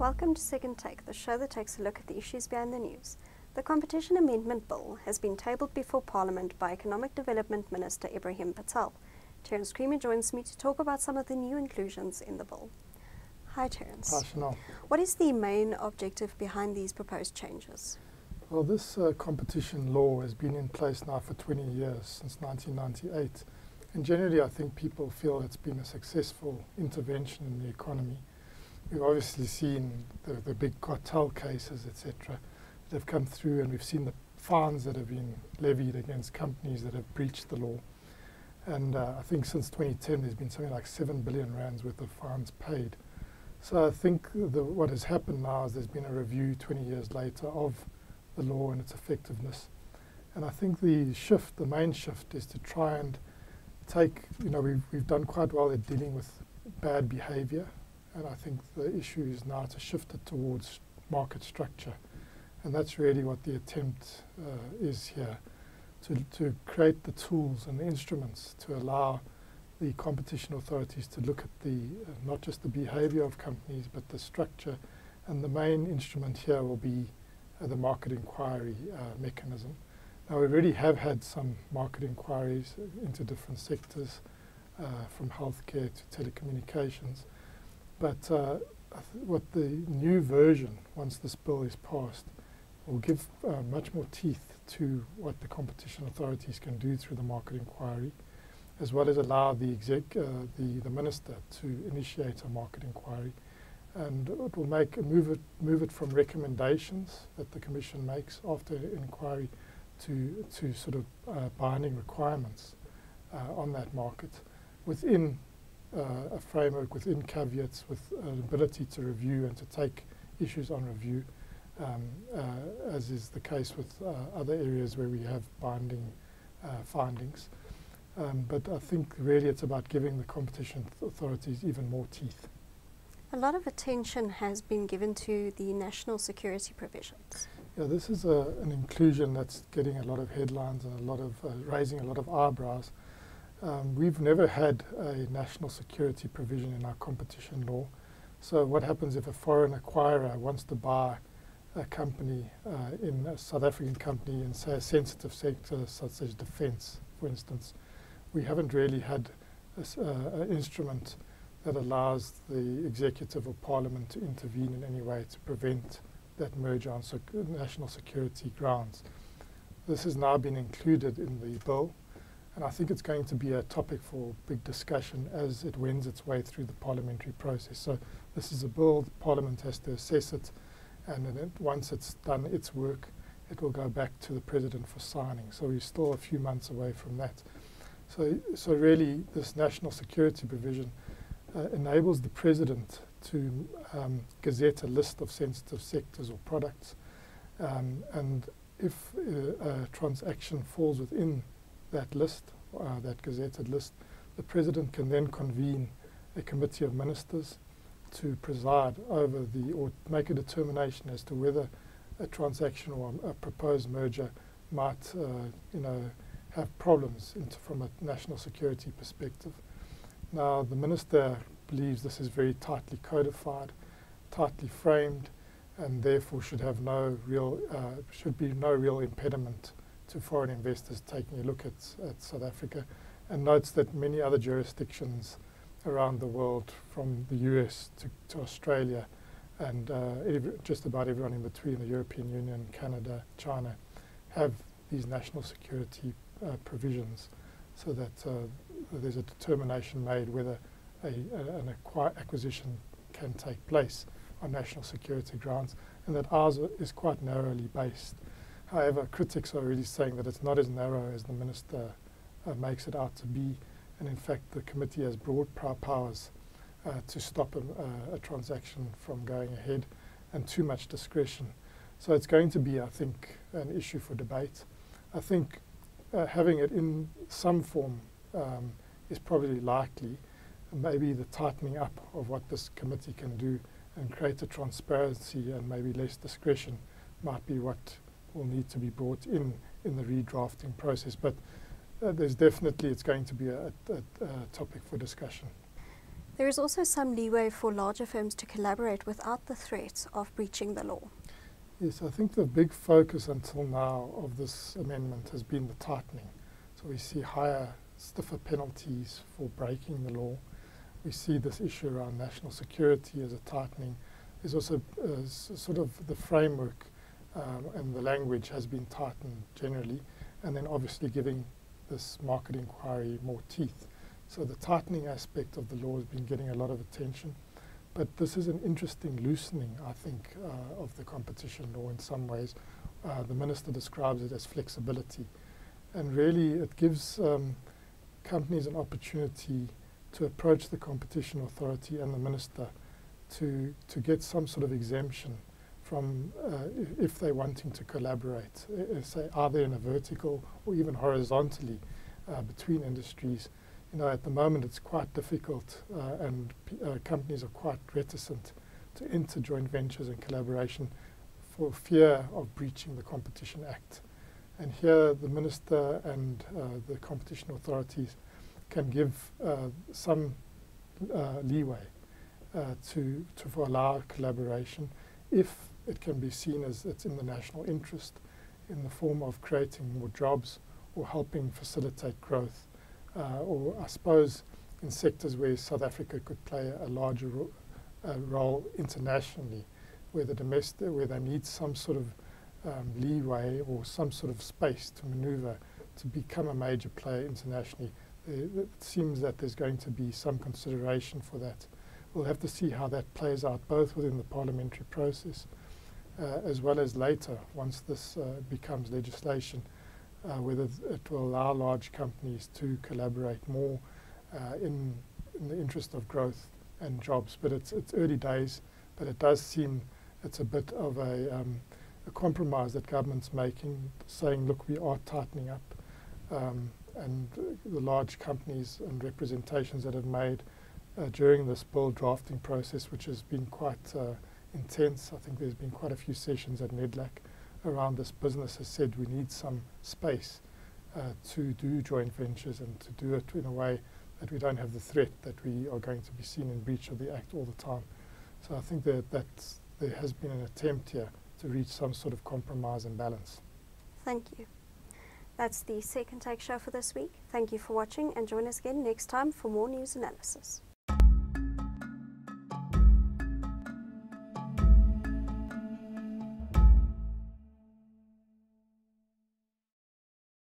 Welcome to Second Take, the show that takes a look at the issues behind the news. The Competition Amendment Bill has been tabled before Parliament by Economic Development Minister Ebrahim Patel. Terence Creamer joins me to talk about some of the new inclusions in the bill. Hi, Terence. Hi, Chanel. What is the main objective behind these proposed changes? Well, this uh, competition law has been in place now for 20 years, since 1998. And generally, I think people feel it's been a successful intervention in the economy. We've obviously seen the, the big cartel cases, etc., that have come through, and we've seen the fines that have been levied against companies that have breached the law. And uh, I think since 2010, there's been something like 7 billion rands worth of fines paid. So I think the, what has happened now is there's been a review 20 years later of the law and its effectiveness. And I think the shift, the main shift, is to try and take, you know, we've, we've done quite well at dealing with bad behavior. And I think the issue is now to shift it towards market structure. And that's really what the attempt uh, is here to, to create the tools and the instruments to allow the competition authorities to look at the uh, not just the behavior of companies but the structure and the main instrument here will be uh, the market inquiry uh, mechanism. Now we already have had some market inquiries into different sectors uh, from healthcare to telecommunications but uh, what the new version once this bill is passed will give uh, much more teeth to what the competition authorities can do through the market inquiry, as well as allow the, exec, uh, the, the minister to initiate a market inquiry. And it will make move it move it from recommendations that the commission makes after inquiry to to sort of uh, binding requirements uh, on that market within uh, a framework, within caveats, with an ability to review and to take issues on review um, uh, as is the case with uh, other areas where we have binding uh, findings. Um, but I think really it's about giving the competition authorities even more teeth. A lot of attention has been given to the national security provisions. Yeah, this is a, an inclusion that's getting a lot of headlines and a lot of uh, raising a lot of eyebrows. Um, we've never had a national security provision in our competition law. So what happens if a foreign acquirer wants to buy a company uh, in a South African company in say a sensitive sector such as defence, for instance, we haven't really had uh, an instrument that allows the executive or parliament to intervene in any way to prevent that merger on sec national security grounds. This has now been included in the bill, and I think it's going to be a topic for big discussion as it wends its way through the parliamentary process. So this is a bill, Parliament has to assess it, and then it, once it's done its work, it will go back to the president for signing. So we're still a few months away from that. So, so really, this national security provision uh, enables the president to um, gazette a list of sensitive sectors or products, um, and if uh, a transaction falls within that list, uh, that gazetted list, the president can then convene a committee of ministers to preside over the or make a determination as to whether a transaction or a, proposed merger might, uh, you know, have problems from a national security perspective. Now, the minister believes this is very tightly codified, tightly framed, and therefore should have no real, uh, should be no real impediment to foreign investors taking a look at, at South Africa, and notes that many other jurisdictions around the world, from the US to, to Australia, and uh, just about everyone in between, the European Union, Canada, China, have these national security uh, provisions so that uh, there's a determination made whether a, a, an acquisition can take place on national security grounds, and that ours is quite narrowly based. However, critics are really saying that it's not as narrow as the minister uh, makes it out to be, and in fact the committee has broad powers uh, to stop a, uh, a, transaction from going ahead and too much discretion. So it's going to be, I think, an issue for debate. I think uh, having it in some form um, is probably likely. Maybe the tightening up of what this committee can do and greater transparency and maybe less discretion might be what will need to be brought in in the redrafting process. But uh, there's definitely, it's going to be a, a, a, topic for discussion. There is also some leeway for larger firms to collaborate without the threat of breaching the law. Yes, I think the big focus until now of this amendment has been the tightening. So we see higher, stiffer penalties for breaking the law. We see this issue around national security as a tightening. There's also uh, sort of the framework um, and the language has been tightened generally, and then obviously giving this market inquiry more teeth. So the tightening aspect of the law has been getting a lot of attention. But this is an interesting loosening, I think, uh, of the competition law in some ways. Uh, the minister describes it as flexibility. And really, it gives um, companies an opportunity to approach the competition authority and the minister to, to get some sort of exemption from uh, if they're wanting to collaborate. Uh, say, are they in a vertical or even horizontally uh, between industries? You know, at the moment it's quite difficult uh, and uh, companies are quite reticent to enter joint ventures and collaboration for fear of breaching the Competition Act. And here the Minister and uh, the competition authorities can give some leeway to, to allow collaboration if it can be seen as it's in the national interest in the form of creating more jobs or helping facilitate growth. Uh, or I suppose in sectors where South Africa could play a larger ro uh, role internationally, where the domestic, where they need some sort of um, leeway or some sort of space to manoeuvre to become a major player internationally. it seems that there's going to be some consideration for that. We'll have to see how that plays out, both within the parliamentary process uh, as well as later, once this uh, becomes legislation, uh, whether it will allow large companies to collaborate more in, in the interest of growth and jobs. But it's, it's early days, but it does seem it's a bit of a, um, a compromise that government's making, saying, look, we are tightening up. Um, and the large companies and representations that have made uh, during this bill drafting process, which has been quite uh, intense. I think there's been quite a few sessions at NEDLAC around this. Business has said we need some space uh, to do joint ventures and to do it in a way that we don't have the threat that we are going to be seen in breach of the Act all the time. So I think that that's, there has been an attempt here to reach some sort of compromise and balance. Thank you. That's the second take show for this week. Thank you for watching and join us again next time for more news analysis.